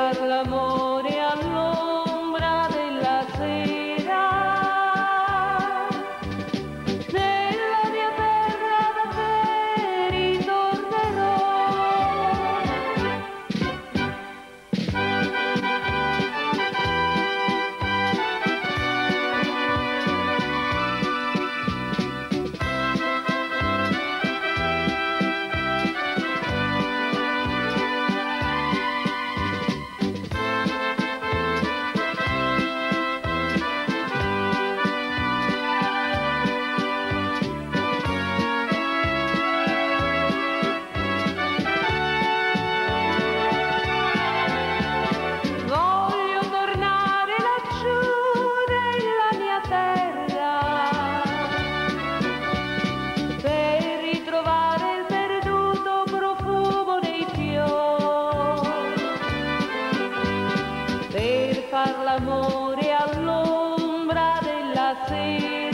far l'amore allora see.